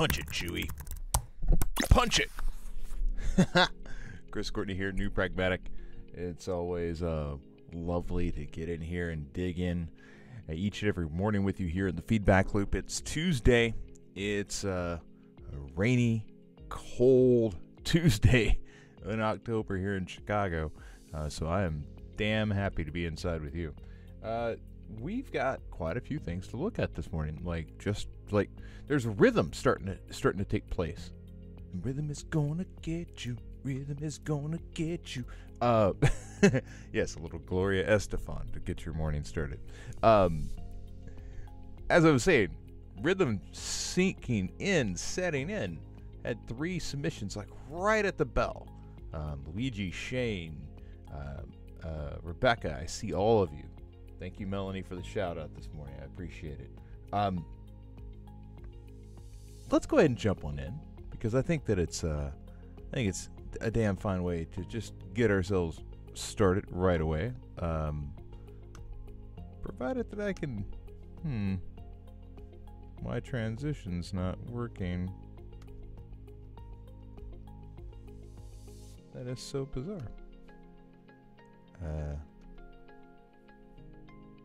Punch it, Chewy. Punch it. Chris Courtney here, New Pragmatic. It's always uh, lovely to get in here and dig in uh, each and every morning with you here in the feedback loop. It's Tuesday. It's uh, a rainy, cold Tuesday in October here in Chicago. Uh, so I am damn happy to be inside with you. Uh, we've got quite a few things to look at this morning. Like just like there's a rhythm starting to starting to take place. Rhythm is gonna get you. Rhythm is gonna get you. Uh, yes, a little Gloria Estefan to get your morning started. Um, as I was saying, rhythm sinking in, setting in. Had three submissions like right at the bell. Um, Luigi, Shane, uh, uh, Rebecca, I see all of you. Thank you, Melanie, for the shout out this morning. I appreciate it. Um, let's go ahead and jump on in because I think that it's uh, I think it's a damn fine way to just get ourselves started right away. Um, provided that I can, hmm, my transition's not working. That is so bizarre. Uh,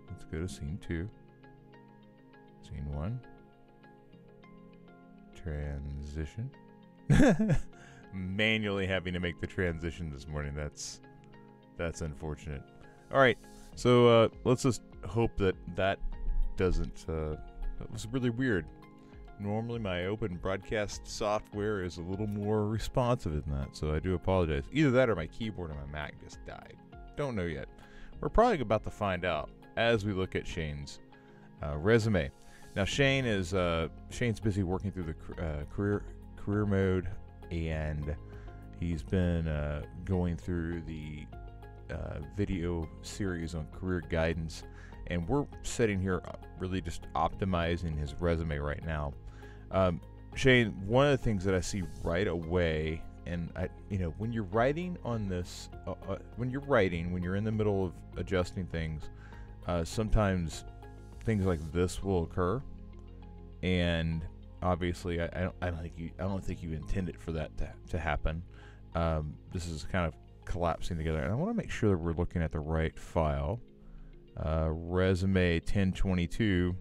let's go to scene two. Scene one. Transition. Manually having to make the transition this morning. That's that's unfortunate. All right, so uh, let's just hope that that doesn't. Uh, that was really weird. Normally, my open broadcast software is a little more responsive than that, so I do apologize. Either that or my keyboard on my Mac just died. Don't know yet. We're probably about to find out as we look at Shane's uh, resume. Now, Shane is uh, Shane's busy working through the uh, career career mode, and he's been uh, going through the uh, video series on career guidance. And we're sitting here uh, really just optimizing his resume right now. Um, Shane, one of the things that I see right away, and I, you know, when you're writing on this, uh, uh, when you're writing, when you're in the middle of adjusting things, uh, sometimes things like this will occur, and obviously, I, I, don't, I don't think you, I don't think you intended for that to, to happen. Um, this is kind of collapsing together, and I want to make sure that we're looking at the right file. Uh, resume 1022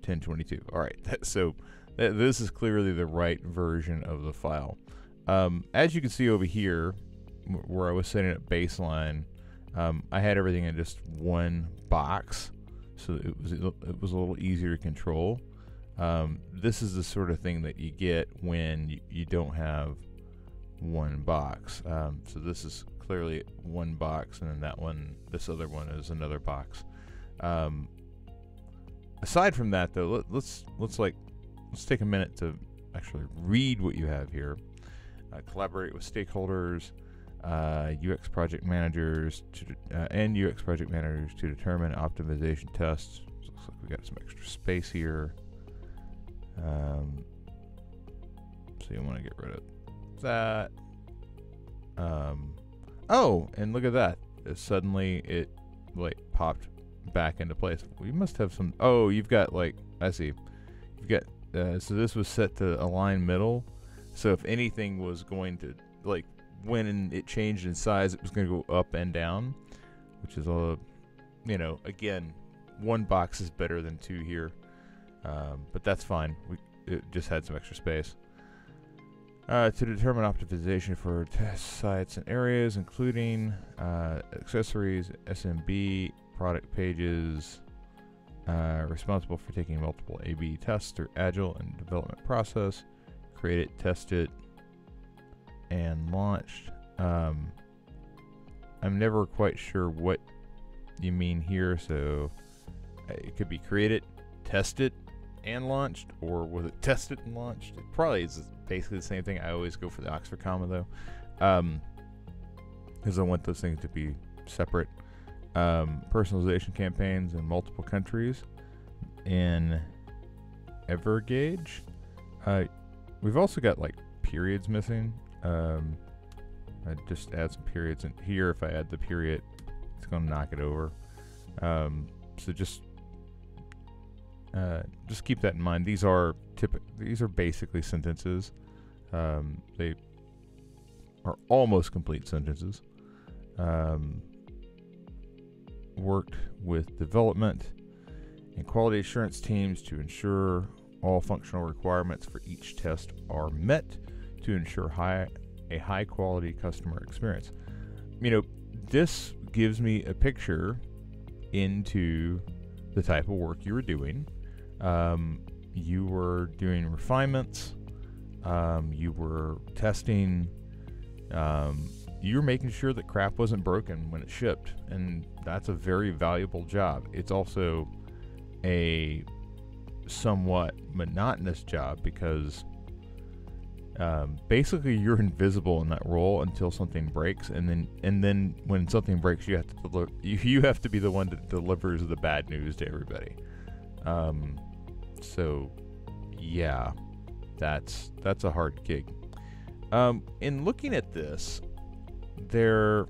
1022 all right. So th- this is clearly the right version of the file. Um, as you can see over here where i was setting up baseline um, i had everything in just one box so it was it was a little easier to control um, this is the sort of thing that you get when you, you don't have one box um, so this is clearly one box, and then that one, this other one is another box. Um, aside from that, though, let, let's let's like let's take a minute to actually read what you have here. Uh, collaborate with stakeholders, uh, UX project managers, to, uh, and UX project managers to determine optimization tests. So looks like we got some extra space here. Um, so you want to get rid of that. Um, Oh, and look at that. Uh, suddenly it like popped back into place. We must have some. Oh, you've got like I see. You've got uh, so this was set to align middle. So if anything was going to like when it changed in size, it was going to go up and down, which is a you know again one box is better than two here, um, but that's fine. We it just had some extra space. Uh, to determine optimization for test sites and areas, including uh, accessories, SMB, product pages, uh, responsible for taking multiple A/B tests through Agile and development process, create it, test it, and launched. Um, I'm never quite sure what you mean here, so uh, it could be created, tested, and launched, or was it tested and launched? It probably is basically the same thing. I always go for the Oxford comma though, because um, I want those things to be separate. Um, personalization campaigns in multiple countries in Evergage. Uh, we've also got like periods missing. Um, I just add some periods in here. If I add the period, it's going to knock it over. Um, so just uh, just keep that in mind. These are typ- These are basically sentences. Um, they are almost complete sentences. Um, worked with development and quality assurance teams to ensure all functional requirements for each test are met to ensure high a high quality customer experience. You know, this gives me a picture into the type of work you were doing. Um, you were doing refinements. Um, you were testing. Um, you were making sure that crap wasn't broken when it shipped, and that's a very valuable job. It's also a somewhat monotonous job because um, basically you're invisible in that role until something breaks, and then and then when something breaks, you have to deli- you, you have to be the one that delivers the bad news to everybody. Um, so yeah, that's that's a hard gig. Um, in looking at this, there,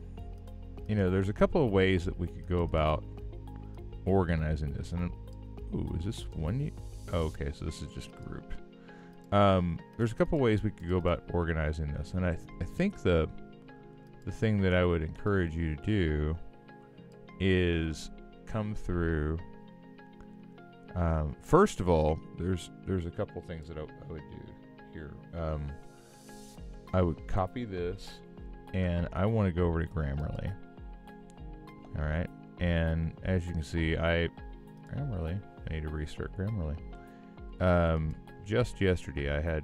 you know, there's a couple of ways that we could go about organizing this. And ooh, is this one? oh, okay, so this is just grouped. Um, there's a couple ways we could go about organizing this, and I th- I think the the thing that I would encourage you to do is come through. Um, first of all, there's there's a couple things that I, would do here. Um, I would copy this, and I want to go over to Grammarly. All right, and as you can see, I Grammarly. I need to restart Grammarly. Um, just yesterday, I had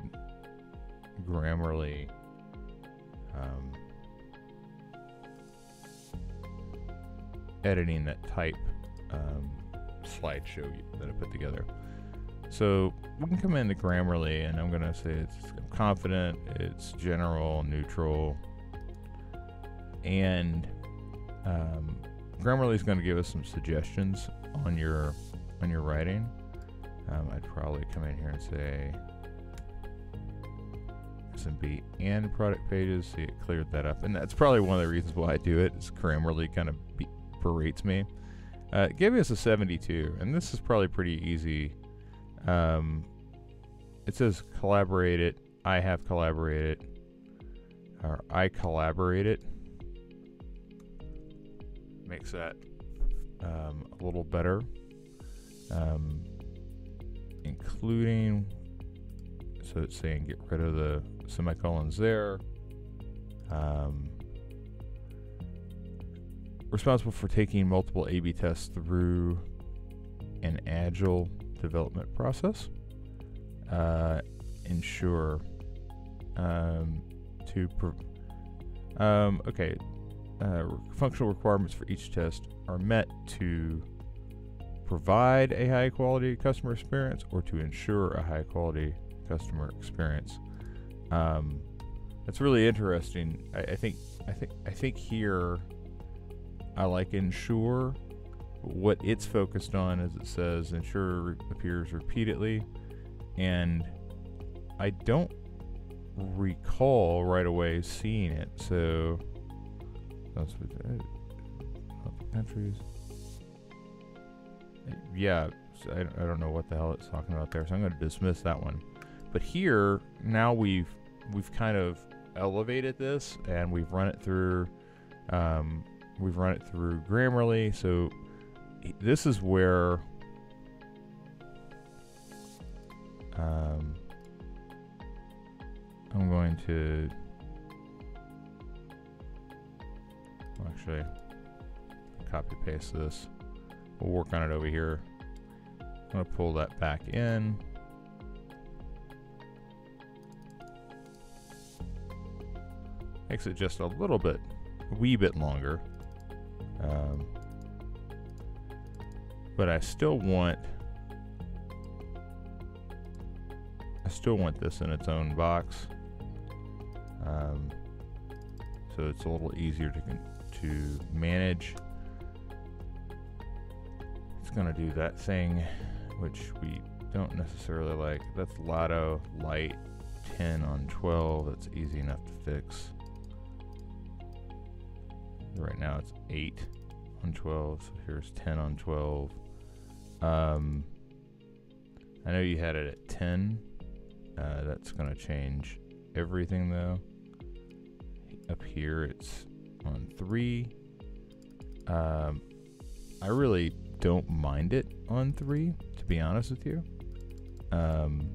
Grammarly. Um, editing that type um, slideshow that I put together. So we can come into Grammarly, and I'm going to say it's confident, it's general, neutral, and um, Grammarly is going to give us some suggestions on your on your writing. Um, I'd probably come in here and say SMB and product pages. See, it cleared that up, and that's probably one of the reasons why I do it. it. Is Grammarly kind of berates me. Uh, us a 72, and this is probably pretty easy. Um, it says collaborated. I have collaborated, or I collaborated. Makes that um, a little better. Um, including, so it's saying get rid of the semicolons there. Um, responsible for taking multiple A B tests through an agile development process. Uh, ensure um, to um, okay uh, functional requirements for each test are met to provide a high quality customer experience or to ensure a high quality customer experience. Um, that's really interesting. I, I, think I think I think here I like ensure. What it's focused on, as it says, ensure re- appears repeatedly, and I don't recall right away seeing it. So that's what countries yeah, I, I don't know what the hell it's talking about there, so I'm going to dismiss that one. But here, now we've we've kind of elevated this and we've run it through um, we've run it through Grammarly. So this is where um, I'm going to actually copy paste this. We'll work on it over here. I'm going to pull that back in. Makes it just a little bit, a wee bit longer. Um, but I still want, I still want this in its own box. Um, so it's a little easier to, to manage going to do that thing, which we don't necessarily like. That's Lato Light 10 on 12. That's easy enough to fix. Right now it's 8 on 12, so here's 10 on 12. Um, I know you had it at 10. Uh, that's going to change everything though. Up here it's on 3. Um, I really don't mind it on 3, to be honest with you. Um,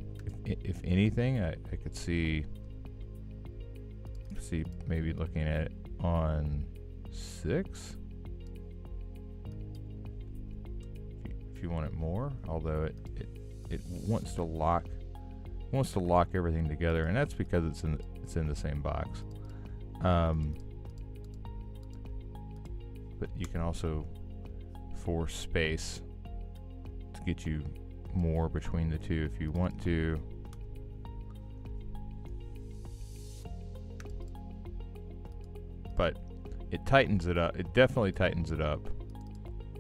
if, if anything, I, I could see see maybe looking at it on 6 if you want it more, although it, it, it wants to lock wants to lock everything together, and that's because it's in it's in the same box. Um, but you can also force space to get you more between the two if you want to. But it tightens it up. It definitely tightens it up,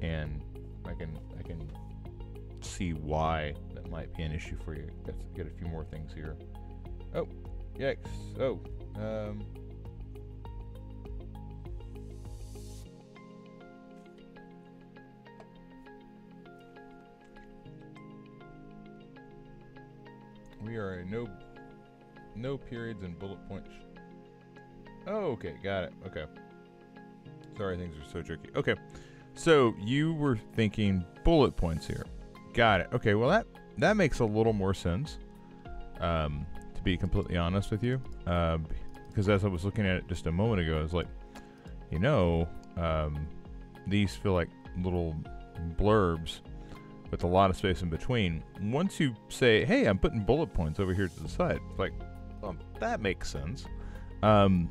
and I can I can see why that might be an issue for you. Let's get a few more things here. Oh, yikes! Oh, um, in no no periods and bullet points. Oh, okay, got it. Okay. Sorry, things are so tricky. Okay. So you were thinking bullet points here. Got it. Okay, well that that makes a little more sense. Um, to be completely honest with you, uh, because as I was looking at it just a moment ago, I was like, you know, um, these feel like little blurbs with a lot of space in between. Once you say, "Hey, I'm putting bullet points over here to the side," it's like, well, that makes sense. Um,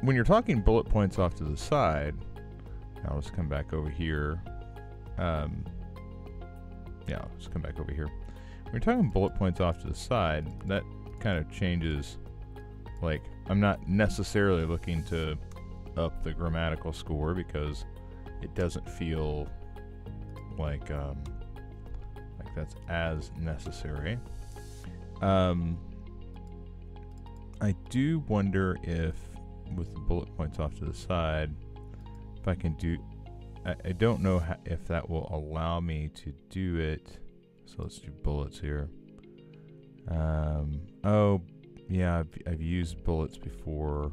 when you're talking bullet points off to the side, now let's come back over here. Um, yeah, let's come back over here. When you're talking bullet points off to the side, that kind of changes. Like, I'm not necessarily looking to up the grammatical score because it doesn't feel like um, that's as necessary. Um, I do wonder if with the bullet points off to the side, if I can do, I, I don't know how, if that will allow me to do it. So let's do bullets here. Um, oh, yeah, I've, I've used bullets before,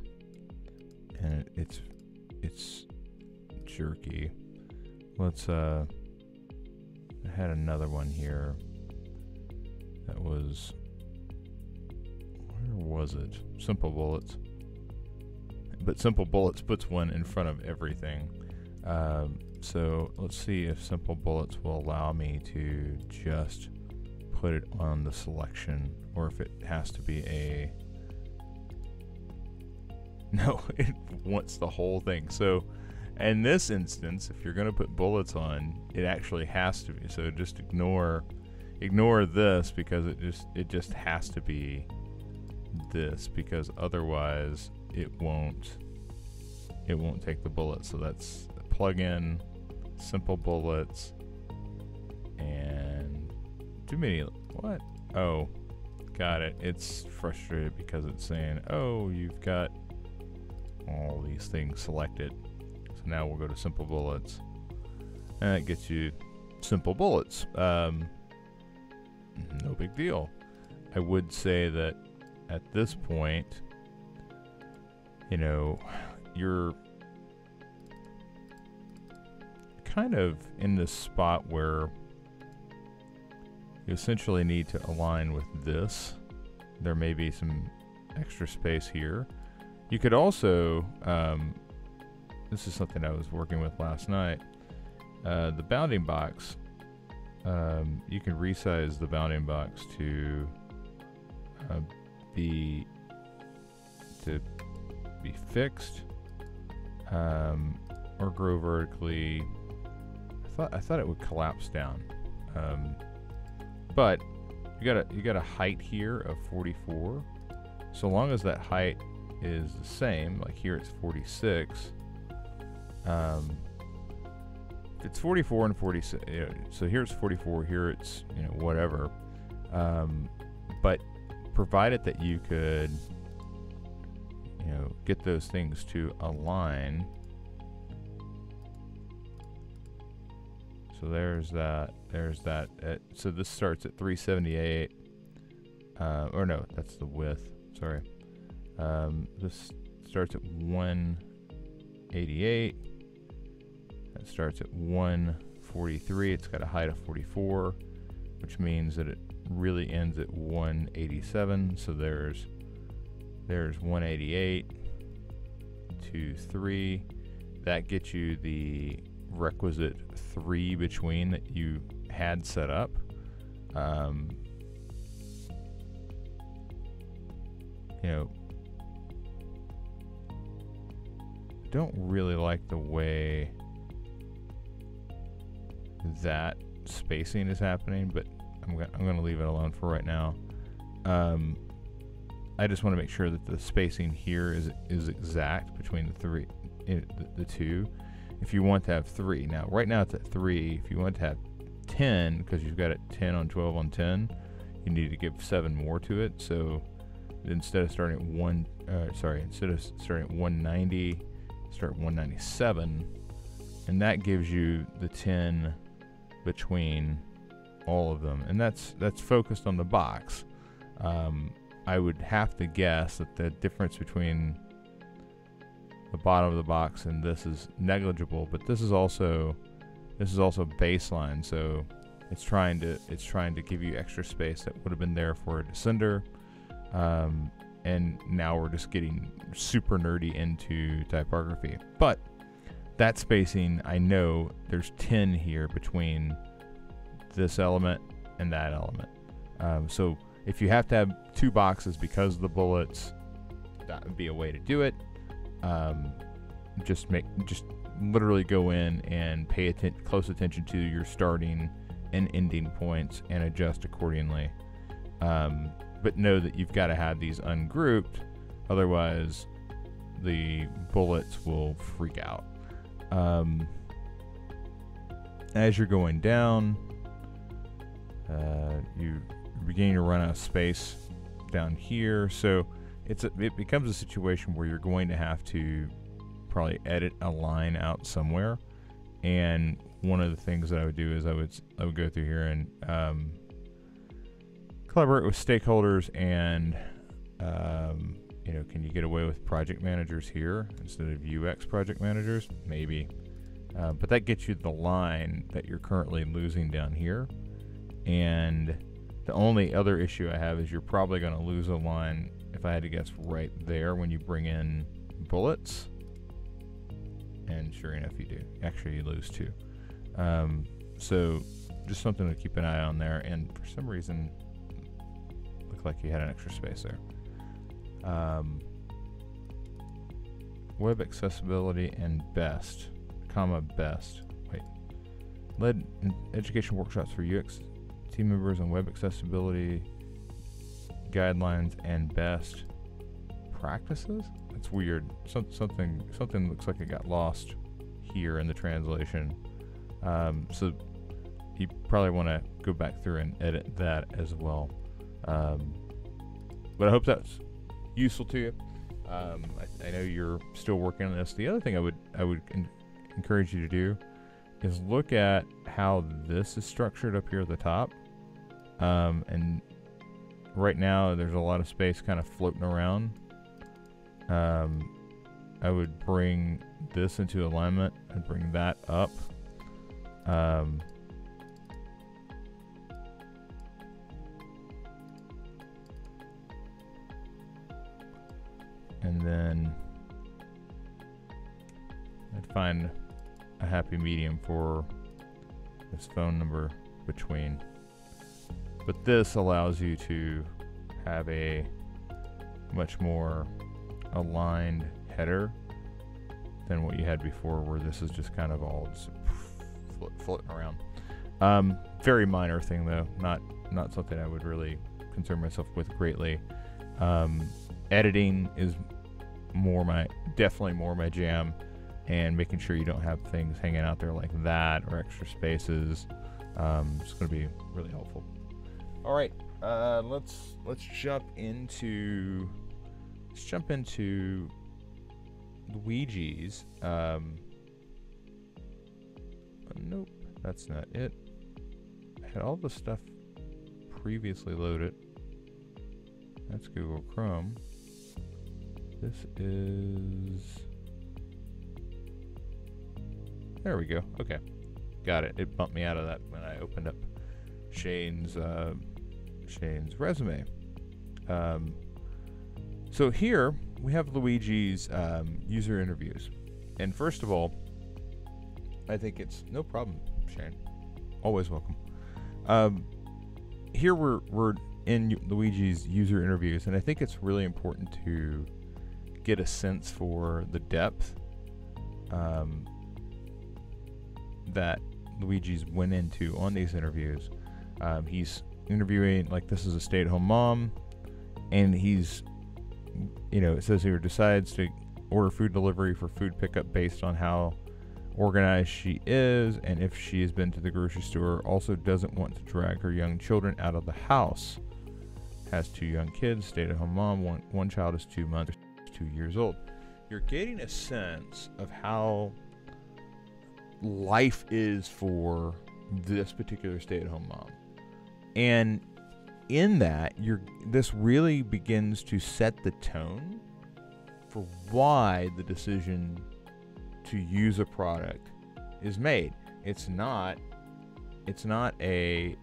and it, it's it's jerky. Let's uh, I had another one here that was where was it? Simple bullets but Simple Bullets puts one in front of everything. Um, so let's see if Simple Bullets will allow me to just put it on the selection or if it has to be a. No, it wants the whole thing. So in this instance, if you're going to put bullets on, it actually has to be. So just ignore ignore this because it just it just has to be this because otherwise it won't it won't take the bullets. So that's plug in simple bullets and too many what? Oh, got it. It's frustrated because it's saying, "Oh, you've got all these things selected." So now we'll go to simple bullets, and it gets you simple bullets. Um, no big deal. I would say that at this point, you know, you're kind of in this spot where you essentially need to align with this. There may be some extra space here. You could also, um, this is something I was working with last night, uh, the bounding box, um, you can resize the bounding box to uh, be to be fixed um, or grow vertically. I thought I thought it would collapse down, um, but you got a you got a height here of 44. So long as that height is the same, like here it's 46. Um, it's 44 and 46. You know, so here it's 44. Here it's you know whatever. Um, but provided that you could you know, get those things to align. So there's that. There's that. At, so this starts at 378. Uh, or no, that's the width. Sorry. Um, this starts at 188. That starts at 143. It's got a height of 44, which means that it really ends at 187. So there's there's 188, 2, 3. That gets you the requisite three between that you had set up. Um, you know, don't really like the way that spacing is happening, but I'm gonna I'm gonna leave it alone for right now. Um, I just want to make sure that the spacing here is is exact between the three, eh, the, the two. If you want to have three, now right now it's at three. If you want to have ten, because you've got it ten on twelve on ten, you need to give seven more to it. So instead of starting at one, uh, sorry, instead of starting at 190, start at 197, and that gives you the 10 between all of them, and that's that's focused on the box. Um, I would have to guess that the difference between the bottom of the box and this is negligible, but this is also this is also baseline, so it's trying to it's trying to give you extra space that would have been there for a descender. Um, and now we're just getting super nerdy into typography. But that spacing, I know there's 10 here between this element and that element. Um, so if you have to have two boxes because of the bullets, that would be a way to do it. Um, just make just literally go in and pay atten- close attention to your starting and ending points and adjust accordingly. Um, but know that you've got to have these ungrouped, otherwise the bullets will freak out. Um, as you're going down, uh, you begin to run out of space down here. So it's a, it becomes a situation where you're going to have to probably edit a line out somewhere. And one of the things that I would do is I would I would go through here and um, collaborate with stakeholders and um, you know can you get away with project managers here instead of UX project managers? Maybe. Uh, but that gets you the line that you're currently losing down here. And the only other issue I have is you're probably going to lose a line if I had to guess right there when you bring in bullets. And sure enough you do. Actually you lose two um, so just something to keep an eye on there. And for some reason looked like you had an extra space there. Um, web accessibility and best, comma best. Wait, led education workshops for UX team members on web accessibility guidelines and best practices. That's weird. Some, something something looks like it got lost here in the translation. Um, so you probably want to go back through and edit that as well. Um, but I hope that's useful to you. Um, I, I, know you're still working on this. The other thing I would I would in, encourage you to do is look at how this is structured up here at the top. Um, and right now there's a lot of space kind of floating around. Um, I would bring this into alignment and bring that up. Um, and then I'd find a happy medium for this phone number between. But this allows you to have a much more aligned header than what you had before, where this is just kind of all floating around. Um, very minor thing though, not not something I would really concern myself with greatly. Um, editing is more my definitely more my jam and making sure you don't have things hanging out there like that or extra spaces um, it's going to be really helpful all right uh, let's let's jump into let's jump into Luigi's um, nope that's not it. I had all the stuff previously loaded. That's Google Chrome. This is. There we go. Okay. Got it. It bumped me out of that when I opened up Shane's uh, Shane's resume. Um, so here we have Luigi's um, user interviews, and first of all, I think it's no problem, Shane. Always welcome. Um, here we're we're in Luigi's user interviews, and I think it's really important to get a sense for the depth um, that Luigi's went into on these interviews. Um, he's interviewing like this is a stay-at-home mom, and he's, you know, it says here decides to order food delivery for food pickup based on how organized she is and if she has been to the grocery store. Also doesn't want to drag her young children out of the house. Has two young kids, stay-at-home mom. One one child is two months, two years old. You're getting a sense of how life is for this particular stay-at-home mom. And in that, you're this really begins to set the tone for why the decision to use a product is made. It's not it's not a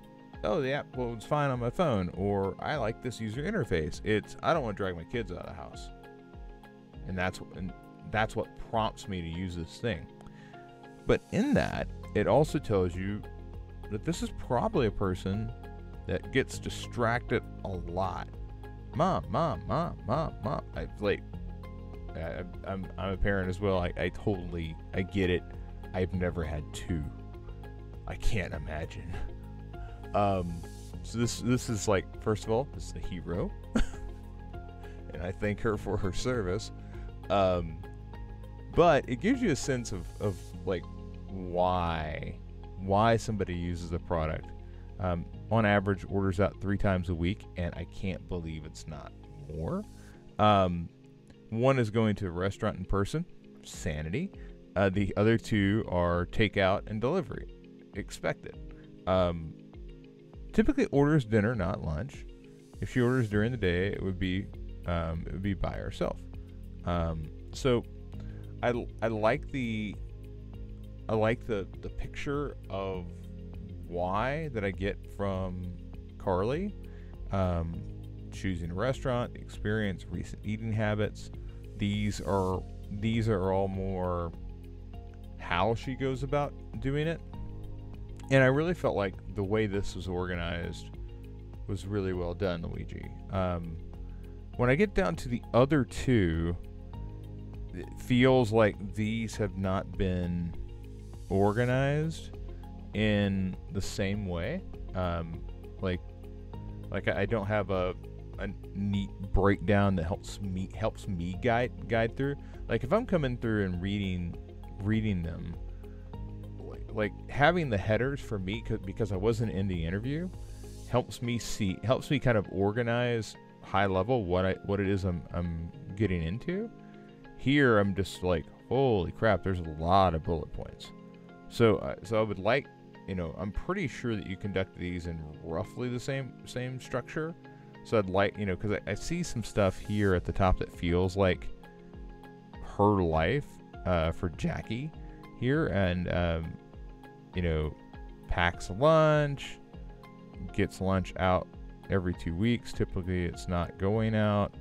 oh the app it's fine on my phone or I like this user interface. It's I don't want to drag my kids out of the house. And that's and that's what prompts me to use this thing. But in that, it also tells you that this is probably a person that gets distracted a lot. Mom, mom, mom, mom, mom. I like. I, I'm I'm a parent as well. I, I totally I get it. I've never had two. I can't imagine. Um, so this this is like first of all, this is a hero, and I thank her for her service. Um, but it gives you a sense of of like why why somebody uses a product. Um, on average, orders out three times a week, and I can't believe it's not more. Um, one is going to a restaurant in person, sanity. Uh, the other two are takeout and delivery, expected. Um, typically orders dinner, not lunch. If she orders during the day, it would be um, it would be by herself. Um, so I, I like the I like the the picture of why that I get from Carly. Um, choosing a restaurant, experience, recent eating habits. These are these are all more how she goes about doing it. And I really felt like the way this was organized was really well done, Luigi. Um, when I get down to the other two, it feels like these have not been organized in the same way. Um, like, like I don't have a a neat breakdown that helps me helps me guide guide through. Like if I'm coming through and reading reading them, like, like having the headers for me because I wasn't in the interview helps me see helps me kind of organize high level what I what it is I'm I'm getting into. Here I'm just like holy crap, there's a lot of bullet points. So uh, so I would like you know I'm pretty sure that you conduct these in roughly the same same structure so I'd like, you know, because I, I, see some stuff here at the top that feels like her life uh, for Jackie here, and um, you know, packs lunch, gets lunch out every two weeks. Typically, it's not going out.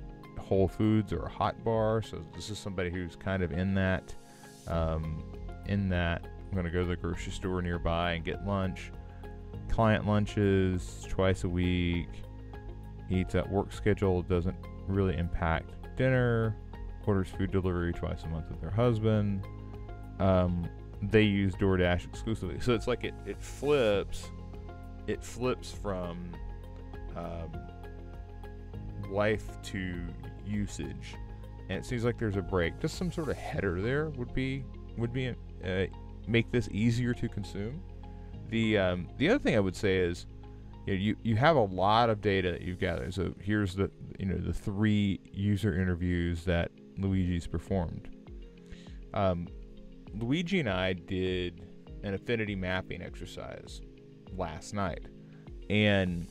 Whole Foods or a hot bar. So this is somebody who's kind of in that, um, in that. I'm gonna go to the grocery store nearby and get lunch. Client lunches twice a week eats at work schedule, doesn't really impact dinner, orders food delivery twice a month with their husband. Um, they use DoorDash exclusively. So it's like it, it flips, it flips from um, life to usage. And it seems like there's a break. Just some sort of header there would be would be uh, make this easier to consume. The um, the other thing I would say is you, know, you you have a lot of data that you've gathered. So here's the you know the three user interviews that Luigi's performed. Um, Luigi and I did an affinity mapping exercise last night. And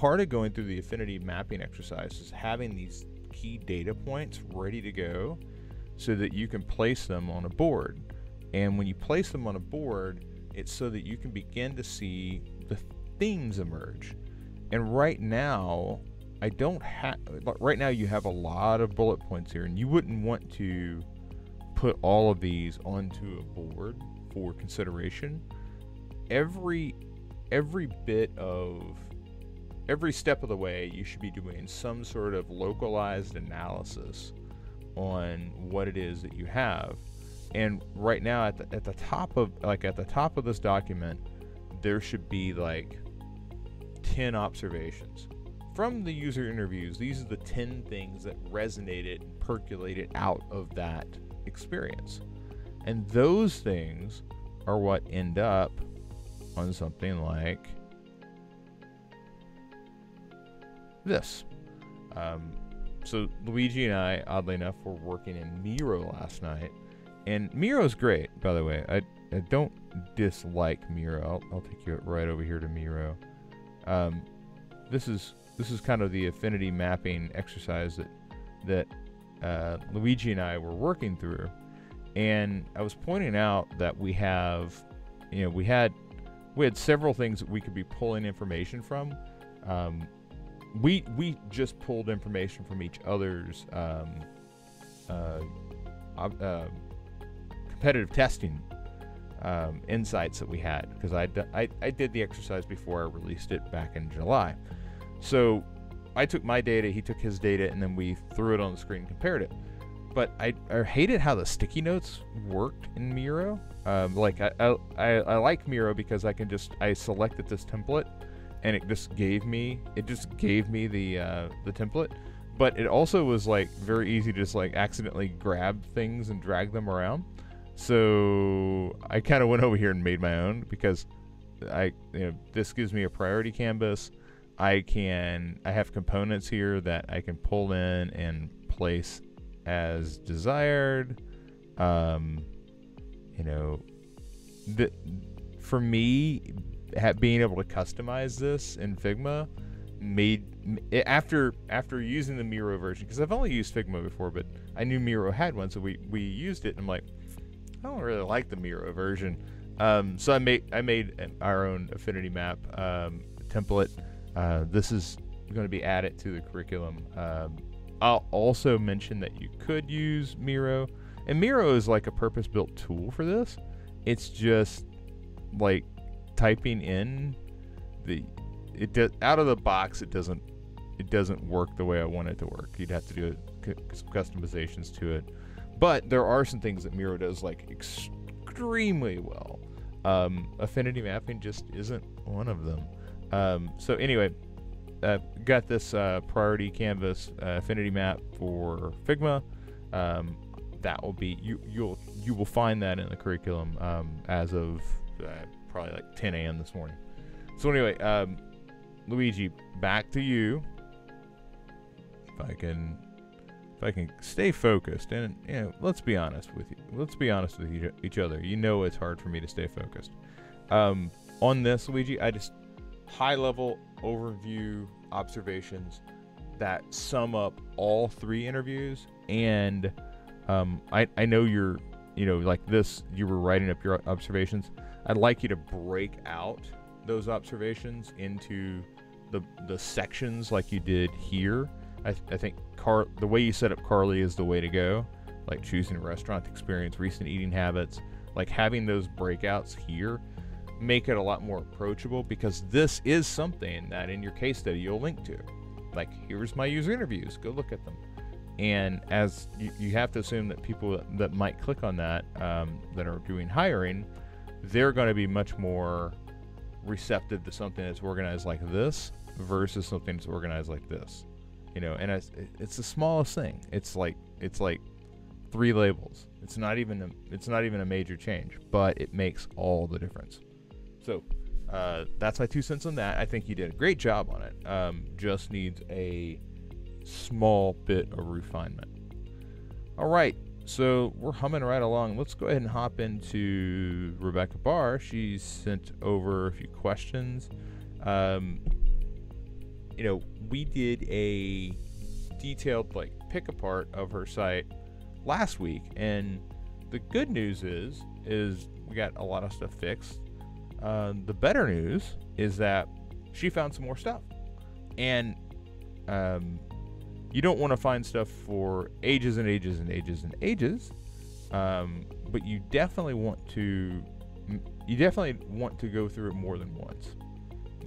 part of going through the affinity mapping exercise is having these key data points ready to go so that you can place them on a board. And when you place them on a board, it's so that you can begin to see the themes emerge. And right now, I don't have, right now, you have a lot of bullet points here, and you wouldn't want to put all of these onto a board for consideration. Every every bit of every step of the way you should be doing some sort of localized analysis on what it is that you have. And right now at the, at the top of like at the top of this document there should be like 10 observations. From the user interviews these are the 10 things that resonated percolated out of that experience. And those things are what end up on something like this um, so luigi and i oddly enough were working in miro last night and Miro's great, by the way. I, I don't dislike Miro. I'll, I'll take you right over here to Miro. Um, this is this is kind of the affinity mapping exercise that that uh, Luigi and I were working through, and I was pointing out that we have, you know, we had we had several things that we could be pulling information from. Um, we we just pulled information from each other's um, uh, uh, competitive testing um, insights that we had because I, I, I did the exercise before I released it back in July. So I took my data, he took his data, and then we threw it on the screen and compared it. But I, I hated how the sticky notes worked in Miro. Um, like I, I, I like Miro because I can just I selected this template, and it just gave me it just gave me the uh, the template. But it also was like very easy to just like accidentally grab things and drag them around. So I kind of went over here and made my own because I you know this gives me a priority canvas. I can I have components here that I can pull in and place as desired. Um, you know, the, for me, being able to customize this in Figma made after after using the Miro version because I've only used Figma before, but I knew Miro had one, so we we used it. and I'm like, I don't really like the Miro version. Um, so I made I made our own affinity map um, template. Uh, this is going to be added to the curriculum. Um, I'll also mention that you could use Miro, and Miro is like a purpose-built tool for this. It's just like typing in the it does out of the box. It doesn't it doesn't work the way I want it to work. You'd have to do some customizations to it. But there are some things that Miro does like extremely well. Um, affinity mapping just isn't one of them. Um, so anyway, I've got this uh, priority canvas uh, affinity map for Figma. Um, that will be you. You'll you will find that in the curriculum um, as of uh, probably like 10 a.m. this morning. So anyway, um, Luigi, back to you. If I can if I can stay focused, and you know, let's be honest with you. Let's be honest with each other. You know it's hard for me to stay focused. Um, on this, Luigi, I just high level overview observations that sum up all three interviews. And um, I, I know you're, you know, like this, you were writing up your observations. I'd like you to break out those observations into the the sections like you did here. I, th- I think Car the way you set up Carly is the way to go. Like choosing a restaurant experience, recent eating habits, like having those breakouts here make it a lot more approachable because this is something that in your case study you'll link to. Like, here's my user interviews, go look at them. And as you, you have to assume that people that, might click on that um, that are doing hiring, they're going to be much more receptive to something that's organized like this versus something that's organized like this. You know and it's, it's the smallest thing. It's like it's like three labels. It's not even a, it's not even a major change but it makes all the difference. So uh, that's my two cents on that. I think you did a great job on it. Um, just needs a small bit of refinement. All right so we're humming right along. Let's go ahead and hop into Rebecca Barr. She's sent over a few questions. Um, you know, we did a detailed like pick apart of her site last week, and the good news is is we got a lot of stuff fixed. Uh, the better news is that she found some more stuff, and um, you don't want to find stuff for ages and ages and ages and ages, um, but you definitely want to you definitely want to go through it more than once.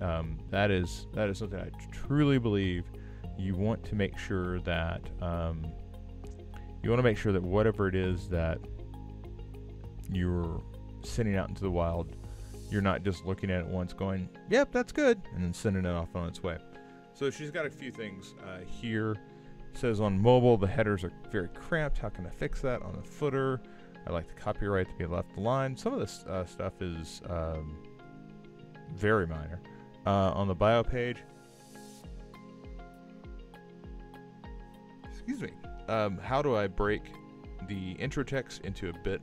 Um, that is that is something I truly believe. You want to make sure that um, you want to make sure that whatever it is that you're sending out into the wild, you're not just looking at it once, going, "Yep, that's good," and then sending it off on its way. So she's got a few things uh, here. Says on mobile the headers are very cramped. How can I fix that on the footer? I like the copyright to be left aligned. Some of this uh, stuff is um, very minor. Uh, on the bio page, excuse me. Um, how do I break the intro text into a bit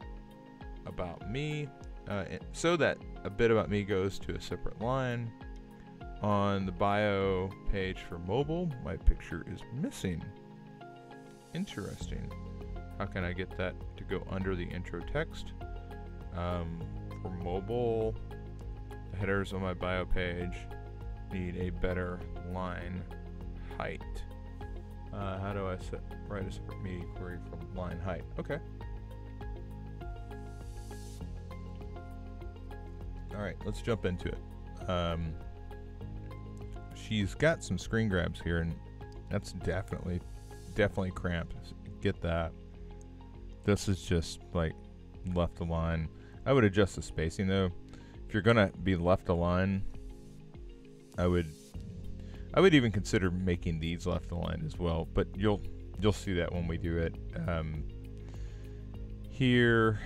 about me uh, so that a bit about me goes to a separate line? On the bio page for mobile, my picture is missing. Interesting. How can I get that to go under the intro text? Um, for mobile, the headers on my bio page need a better line height. Uh, how do I set, write a separate media query for line height? Okay. All right, let's jump into it. Um, she's got some screen grabs here, and that's definitely, definitely cramped. Get that. This is just like left align. I would adjust the spacing though. If you're gonna be left align, I would, I would even consider making these left align as well. But you'll, you'll see that when we do it. Um, here,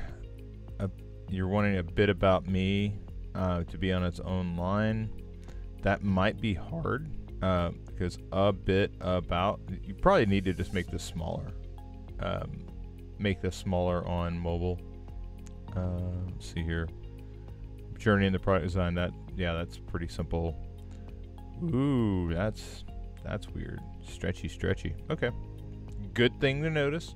you're wanting a bit about me uh, to be on its own line that might be hard uh, because a bit about you probably need to just make this smaller. Um, make this smaller on mobile. Uh, let's see here. Journey in the product design that yeah that's pretty simple. Ooh that's that's weird. Stretchy stretchy. Okay. Good thing to notice.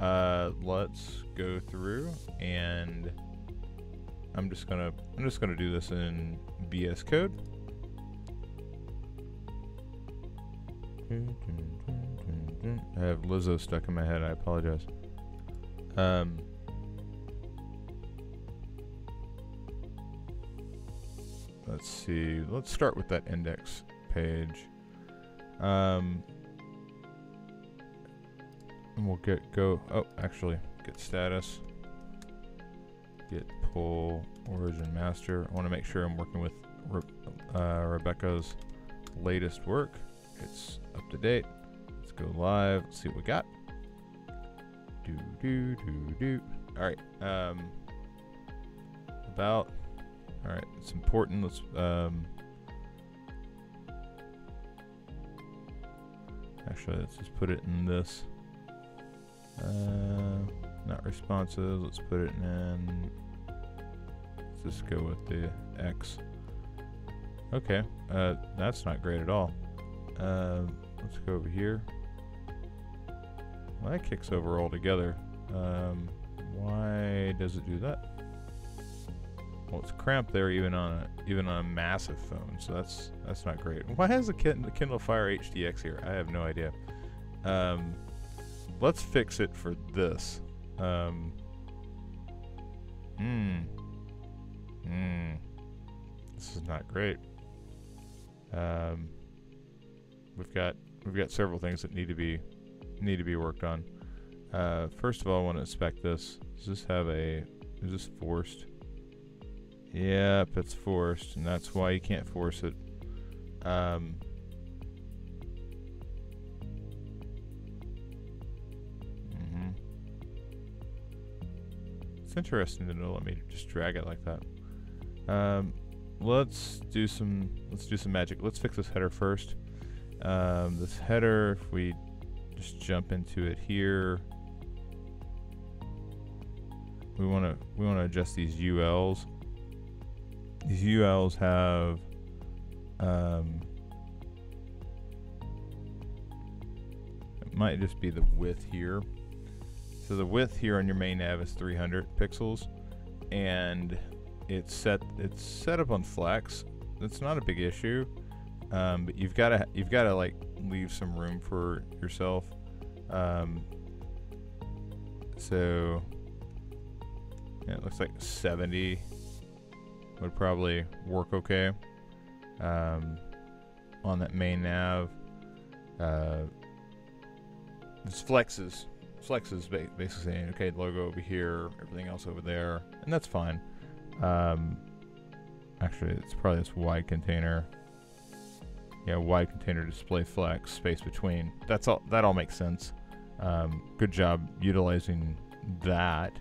Uh, let's go through and I'm just gonna I'm just gonna do this in VS Code I have Lizzo stuck in my head. I apologize. Um, let's see. Let's start with that index page. Um, and we'll get go. Oh, actually, git status. Git pull origin master. I want to make sure I'm working with Re uh, Rebecca's latest work. It's up to date. Let's go live. Let's see what we got. Do do do do. All right. Um. About. All right. It's important. Let's um. Actually, let's just put it in this. Uh, not responsive. Let's put it in. Let's just go with the X. Okay. Uh, that's not great at all. Uh, let's go over here. Well, that kicks over altogether. Um, why does it do that? Well, it's cramped there even on a even on a massive phone, so that's that's not great. Why has the Kindle Fire HDX here? I have no idea. Um, let's fix it for this. Um, hmm. Hmm. This is not great. Um, we've got we've got several things that need to be need to be worked on. Uh, first of all, I want to inspect this. Does this have a is this forced? Yep, it's forced, and that's why you can't force it. Um, mm-hmm. It's interesting to know. Let me just drag it like that. Um, let's do some let's do some magic. Let's fix this header first. Um, this header, if we just jump into it here, we want to we want to adjust these ULs. These ULs have um, it might just be the width here. So the width here on your main nav is 300 pixels, and it's set it's set up on flex. That's not a big issue, um, but you've got to you've got to like leave some room for yourself. Um, so yeah, it looks like 70 would probably work okay um, on that main nav. Uh, this flexes flexes basically saying okay logo over here everything else over there and that's fine um, actually it's probably this wide container yeah wide container display flex space between. That's all that all makes sense. Um, good job utilizing that.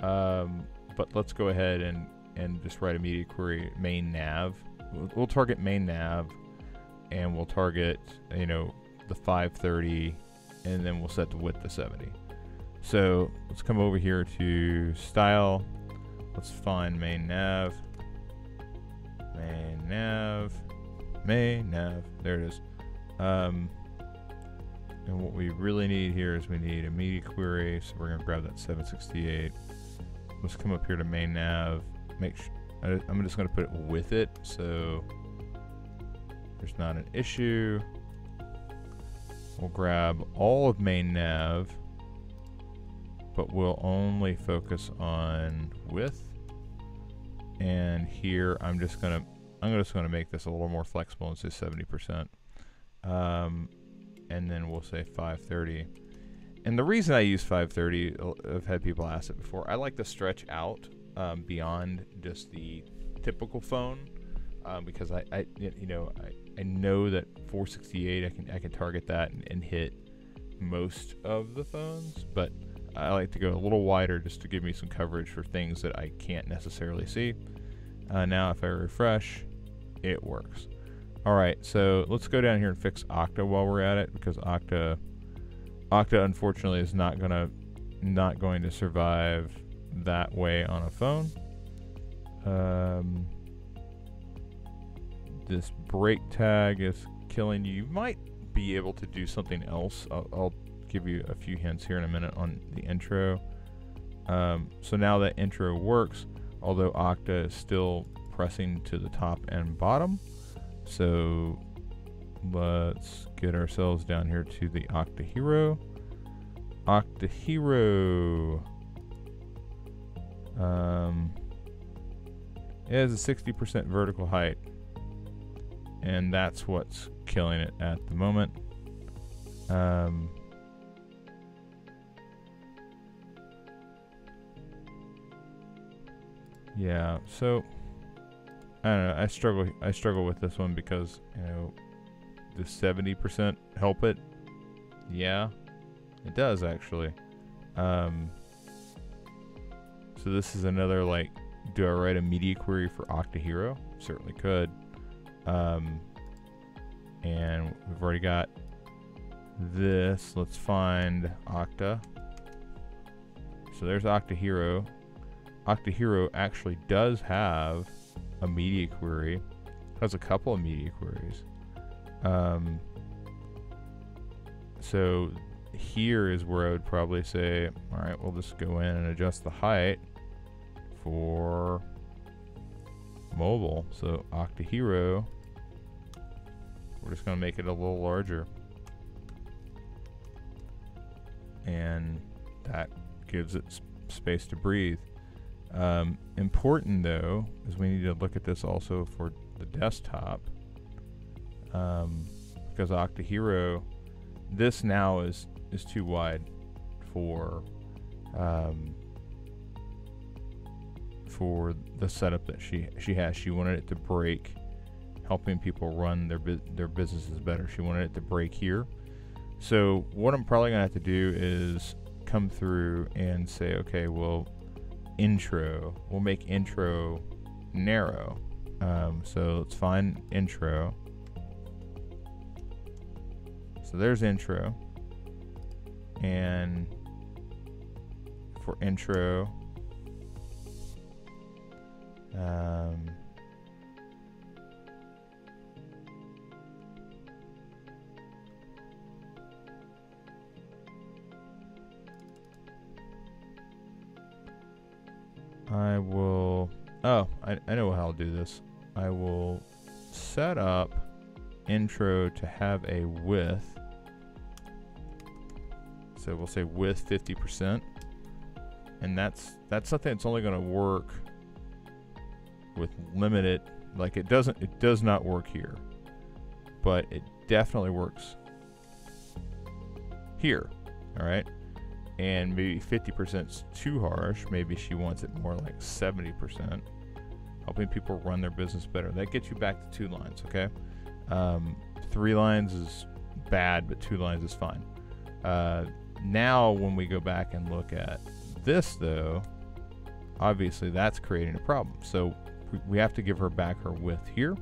Um, but let's go ahead and and just write a media query main nav. We'll, we'll target main nav and we'll target you know the 530 and then we'll set the width to 70 so let's come over here to style. Let's find main nav. Main nav main nav there it is um, and what we really need here is we need a media query so we're gonna grab that 768 let's come up here to main nav make sure I'm just to put it with it so there's not an issue. We'll grab all of main nav, but we'll only focus on width. And here I'm just to I'm just going to make this a little more flexible and say 70%. Um, and then we'll say 530. And the reason I use 530, uh, I've had people ask it before. I like to stretch out um, beyond just the typical phone um, because I, I, you know, I, I know that 468 I can I can target that and, and hit most of the phones, but I like to go a little wider just to give me some coverage for things that I can't necessarily see. Uh, now, if I refresh, it works. All right, so let's go down here and fix Octa while we're at it because Octa, Octa unfortunately is not gonna, not going to survive that way on a phone. Um, this break tag is killing you. You might be able to do something else. I'll, I'll give you a few hints here in a minute on the intro. Um, so now that intro works, although Octa is still pressing to the top and bottom. So let's get ourselves down here to the Octahero. Octahero. Um, it has a 60% vertical height, and that's what's killing it at the moment. Um, yeah, so I don't know. I struggle. I struggle with this one because you know the 70% help it. Yeah, it does actually. Um, so this is another like, do I write a media query for Okta Hero? Certainly could. Um, and we've already got this. Let's find Okta. So there's Okta Hero. Okta Hero actually does have a media query. Has a couple of media queries. Um, so here is where I would probably say, all right, we'll just go in and adjust the height for mobile. So Okta Hero, we're just going to make it a little larger. And that gives it space to breathe. Um, important though is we need to look at this also for the desktop um, because Okta Hero, this now is is too wide for um, for the setup that she she has. She wanted it to break, helping people run their bu- their businesses better. She wanted it to break here. So what I'm probably gonna have to do is come through and say, okay, well, intro. We'll make intro narrow. Um, so let's find intro. So there's intro. And for intro, um, I will. Oh, I, I know how I'll do this. I will set up intro to have a width. So we'll say width 50%. And that's that's something that's only going to work with limited like it doesn't it does not work here. But it definitely works here. All right? And maybe 50% is too harsh. Maybe she wants it more like 70%, helping people run their business better. That gets you back to two lines, okay? Um, three lines is bad, but two lines is fine. Uh, now, when we go back and look at this, though, obviously that's creating a problem. So we, have to give her back her width here.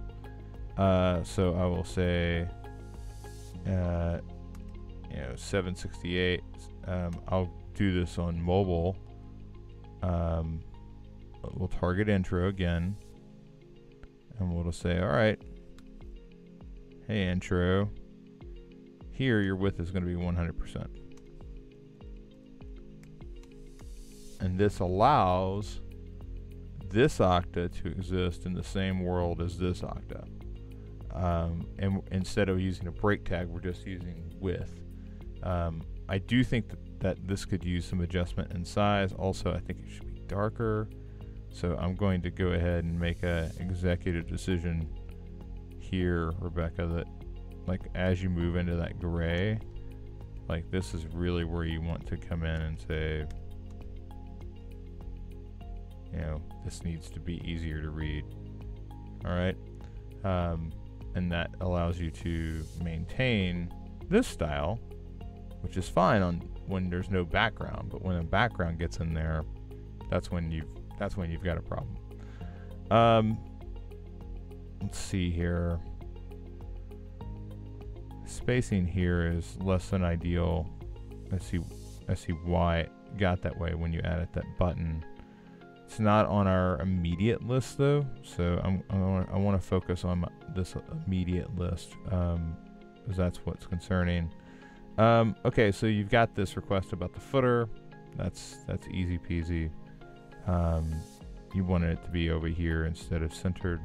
Uh, so I will say, uh, you know, 768 um, I'll do this on mobile. Um, we'll target intro again. And we'll just say, all right, hey, intro. Here, your width is going to be 100%. And this allows this octa to exist in the same world as this octa. Um, and instead of using a break tag, we're just using width. Um, I do think that, that this could use some adjustment in size. Also, I think it should be darker. So I'm going to go ahead and make a executive decision here, Rebecca, that like as you move into that gray, like this is really where you want to come in and say, you know, this needs to be easier to read. All right. Um, and that allows you to maintain this style which is fine on when there's no background. But when a background gets in there, that's when you've that's when you've got a problem. Um, let's see here. Spacing here is less than ideal. I see I see why it got that way when you added that button. It's not on our immediate list though, so I'm, I want to focus on this immediate list because um, that's what's concerning. Um, okay, so you've got this request about the footer. That's that's easy peasy. Um, you wanted it to be over here instead of centered.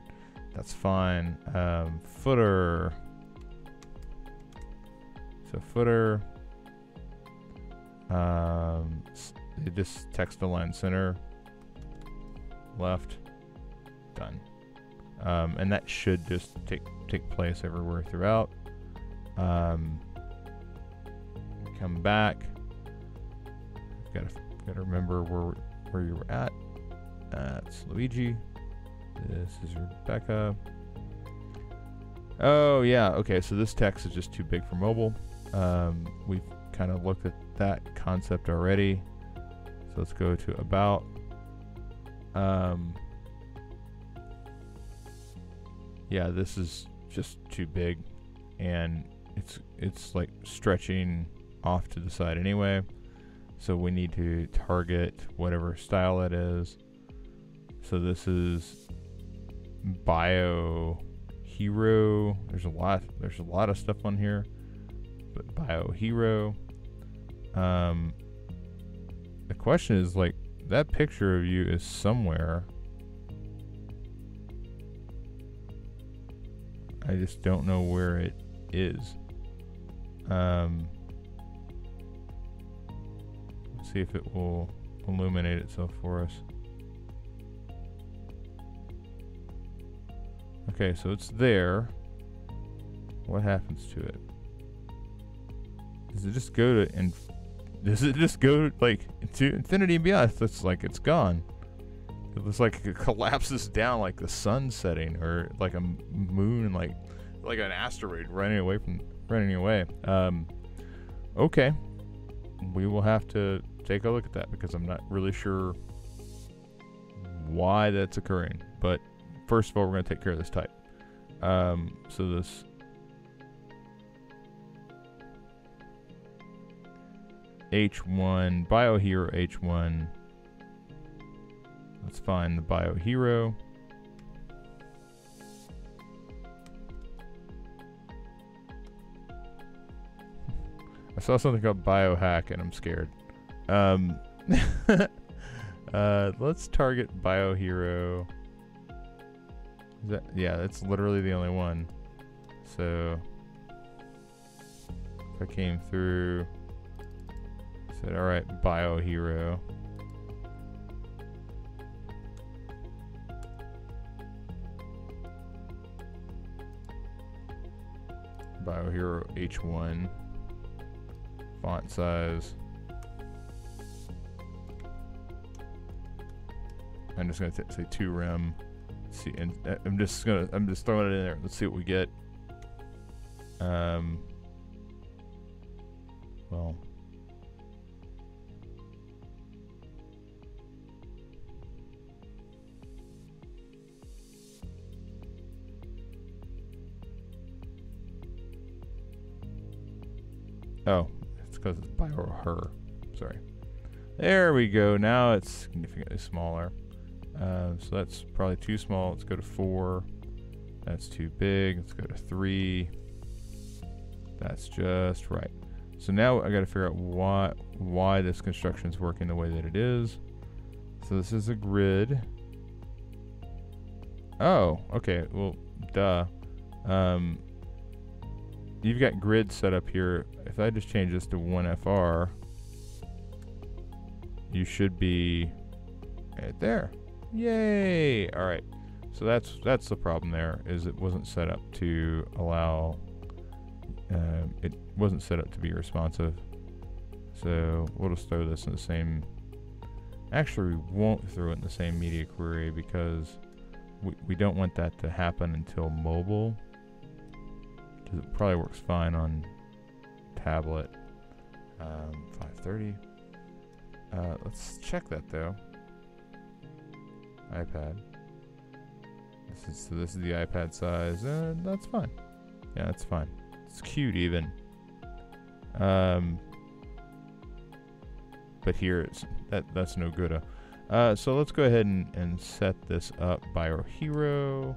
That's fine. Um, footer. So footer. Um, text align center. Left. Done. Um, and that should just take take place everywhere throughout. Um, come back. Gotta gotta remember where where you were at. That's Luigi. This is Rebecca. Oh yeah, okay. So this text is just too big for mobile. Um, we've kind of looked at that concept already. So let's go to about. Um, yeah, this is just too big, and it's it's like stretching off to the side anyway. So we need to target whatever style it is. So this is bio hero. There's a lot there's a lot of stuff on here. But bio hero. Um the question is like that picture of you is somewhere. I just don't know where it is. Um see if it will illuminate itself for us. Okay, so it's there. What happens to it? Does it just go to and does it just go like to infinity and beyond? It's like it's gone. It looks like it collapses down like the sun setting or like a moon like like an asteroid running away from running away. Um, okay, we will have to take a look at that because I'm not really sure why that's occurring. But first of all, we're going to take care of this type. Um, so this H1 Bio Hero H1. Let's find the Bio Hero. I saw something called biohack and I'm scared. Um, uh, let's target biohero. Is that, yeah, that's literally the only one. So if I came through, said, all right, biohero. Biohero H1 font size. I'm just gonna say two rem. See, and uh, I'm just gonna I'm just throwing it in there. Let's see what we get. Um. Well. Oh, it's because it's by her. Sorry. There we go. Now it's significantly smaller. Uh, so that's probably too small. Let's go to four. That's too big. Let's go to three. That's just right. So now I got to figure out why why this construction is working the way that it is. So this is a grid. Oh, okay. Well, duh. Um, you've got grid set up here. If I just change this to 1FR, you should be right there. Yay! All right. So that's that's the problem there is it wasn't set up to allow uh, it wasn't set up to be responsive. So we'll just throw this in the same actually we won't throw it in the same media query because we, we don't want that to happen until mobile because it probably works fine on tablet um, 530 uh, let's check that though iPad. This is so this is the iPad size, and that's fine. Yeah, that's fine. It's cute even. Um, but here it's that that's no good. Uh, so let's go ahead and, and set this up by our hero.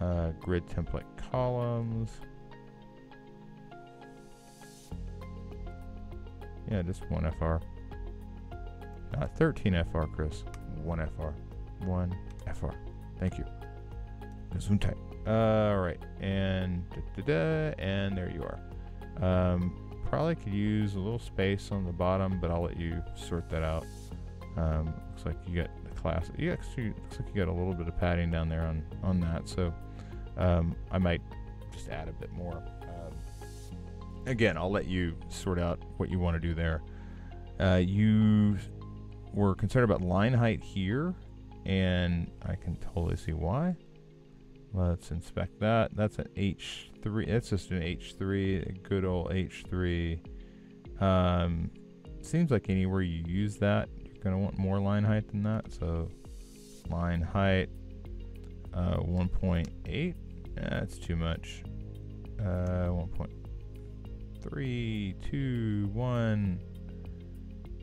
Uh, grid template columns. Yeah, just one FR. Not 13 FR, Chris. One FR one FR. Thank you. Tight. All right, and da, da, da, and there you are. Um, probably could use a little space on the bottom, but I'll let you sort that out. Um, looks like you got the class. You actually looks like you got a little bit of padding down there on on that. So um, I might just add a bit more. Um, again, I'll let you sort out what you want to do there. Uh, you were concerned about line height here and I can totally see why. Let's inspect that. That's an H3. That's just an H3, a good old H3. Um, seems like anywhere you use that, you're going to want more line height than that. So line height uh, 1.8. That's too much. Uh, 1.3, 2, 1.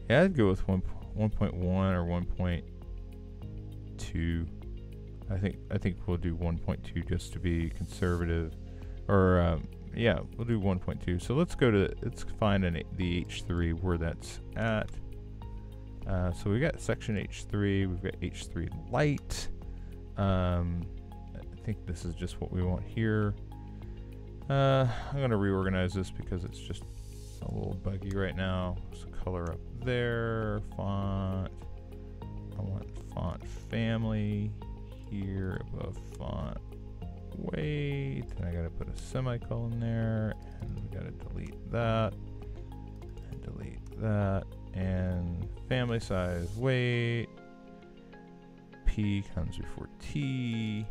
Yeah, I'd go with 1, 1.1 or 1 two. I think I think we'll do 1.2 just to be conservative, or um, yeah, we'll do 1.2. So let's go to let's find an, the H3 where that's at. Uh, so we got section H3. We've got H3 light. Um, I think this is just what we want here. Uh, I'm gonna reorganize this because it's just a little buggy right now. So color up there, font. I want font family here above font weight. And I gotta put a semicolon there. And we gotta delete that. And delete that. And family size weight. P comes before T.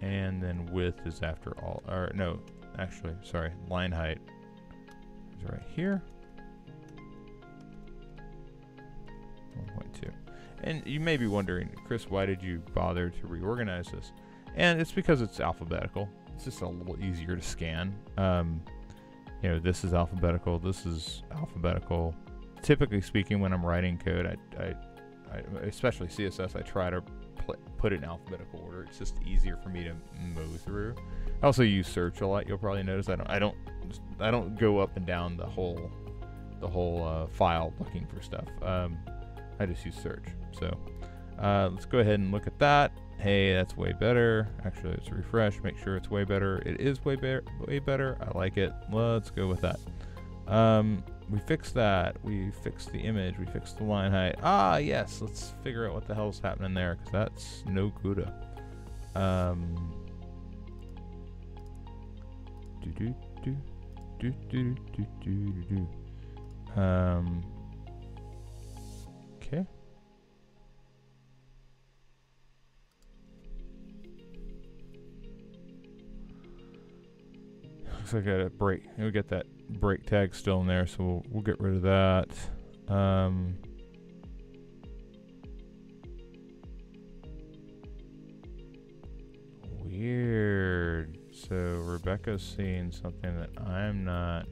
And then width is after all, or no, actually, sorry, line height is right here. 1.2. And you may be wondering, Chris, why did you bother to reorganize this? And it's because it's alphabetical. It's just a little easier to scan. Um, you know, this is alphabetical. This is alphabetical. Typically speaking, when I'm writing code, I, I, I especially CSS, I try to put it in alphabetical order. It's just easier for me to mow through. I also use search a lot. You'll probably notice I don't I don't I don't go up and down the whole the whole uh, file looking for stuff. Um, I just use search. So uh, let's go ahead and look at that. Hey, that's way better. Actually, let's refresh. Make sure it's way better. It is way better. Way better. I like it. Let's go with that. Um, we fixed that. We fixed the image. We fixed the line height. Ah, yes. Let's figure out what the hell's happening there because that's no good. Um, do do do do do do do do. Um. Looks like got a break. We get that break tag still in there, so we'll, we'll get rid of that. Um, weird. So Rebecca's seeing something that I'm not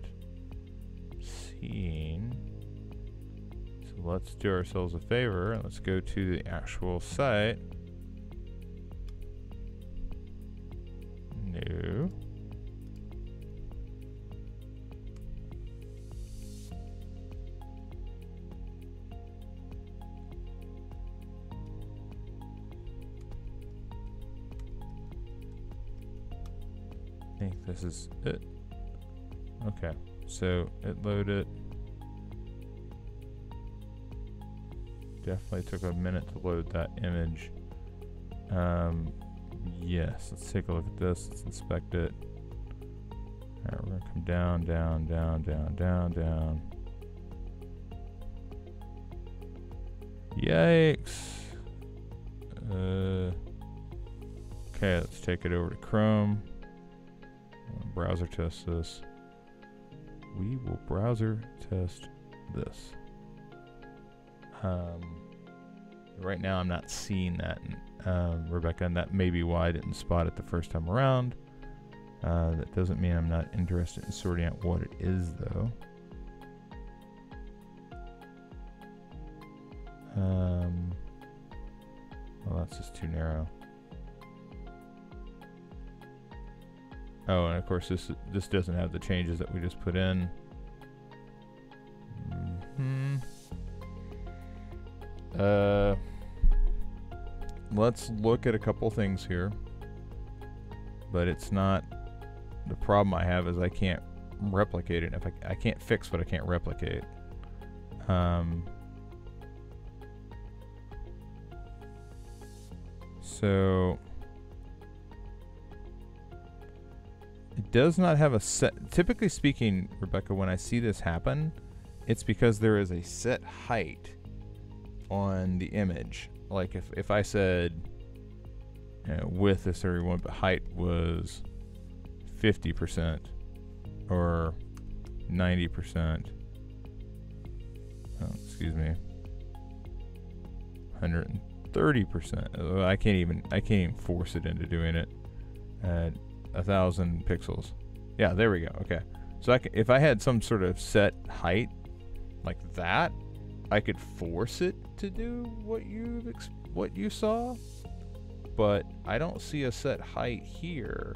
seeing. So let's do ourselves a favor. Let's go to the actual site. This is it. Okay, so it loaded. Definitely took a minute to load that image. Um, yes, let's take a look at this. Let's inspect it. Alright, we're gonna come down, down, down, down, down, down. Yikes. Uh, okay, let's take it over to Chrome. Browser test this. We will browser test this. Um, right now, I'm not seeing that, um, Rebecca, and that may be why I didn't spot it the first time around. Uh, that doesn't mean I'm not interested in sorting out what it is, though. Um, well, that's just too narrow. Oh, and of course this this doesn't have the changes that we just put in. Hmm. Uh, let's look at a couple things here. But it's not the problem I have is I can't replicate it. If I I can't fix what I can't replicate. Um. So does not have a set. Typically speaking, Rebecca, when I see this happen, it's because there is a set height on the image. Like if, if I said you know, width is 31, but height was 50% or 90%. Oh, excuse me. 130%. I can't even I can't even force it into doing it. Uh, a thousand pixels. Yeah, there we go. Okay, so I if I had some sort of set height like that, I could force it to do what you what you saw, but I don't see a set height here.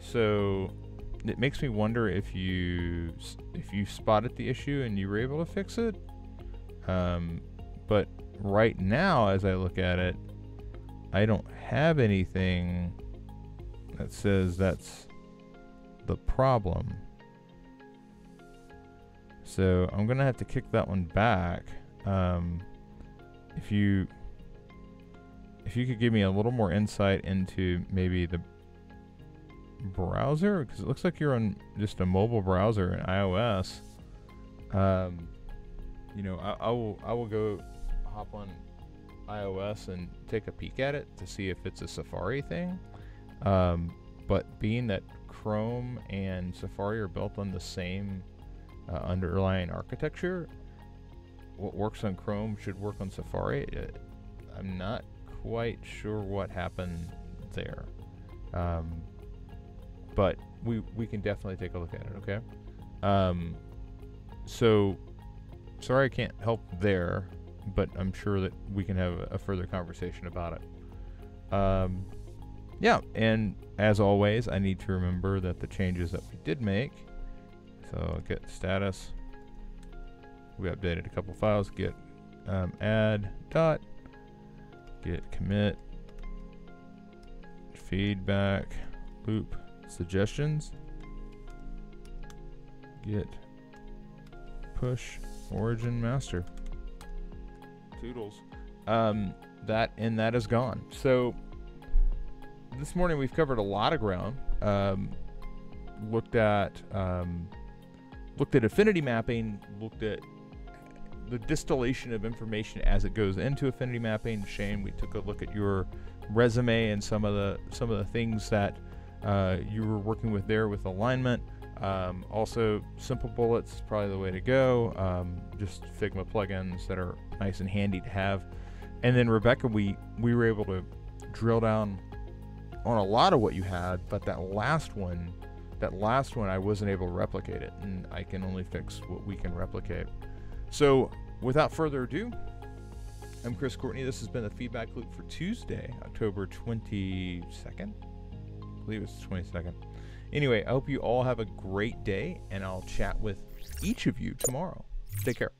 So it makes me wonder if you if you spotted the issue and you were able to fix it. Um, but right now, as I look at it, I don't have anything that says that's the problem. So I'm gonna have to kick that one back. Um, if you if you could give me a little more insight into maybe the browser, because it looks like you're on just a mobile browser in iOS. Um, you know, I, I will I will go hop on iOS and take a peek at it to see if it's a Safari thing. Um, but being that Chrome and Safari are built on the same uh, underlying architecture, what works on Chrome should work on Safari. Uh, I'm not quite sure what happened there. Um, but we we can definitely take a look at it. Okay. Um, so sorry I can't help there but I'm sure that we can have a, a further conversation about it. Um, yeah, and as always, I need to remember that the changes that we did make. So git status. We updated a couple files. Git um, add dot git commit feedback loop suggestions git push origin master toodles um that and that is gone so this morning we've covered a lot of ground um looked at um looked at affinity mapping looked at the distillation of information as it goes into affinity mapping. Shane, we took a look at your resume and some of the some of the things that uh, you were working with there with alignment. Um, also, simple bullets is probably the way to go. Um, just Figma plugins that are nice and handy to have. And then Rebecca, we we were able to drill down on a lot of what you had, but that last one, that last one, I wasn't able to replicate it, and I can only fix what we can replicate. So, without further ado, I'm Chris Courtney. This has been the feedback loop for Tuesday, October 22nd. I believe it's 22nd. Anyway, I hope you all have a great day, and I'll chat with each of you tomorrow. Take care.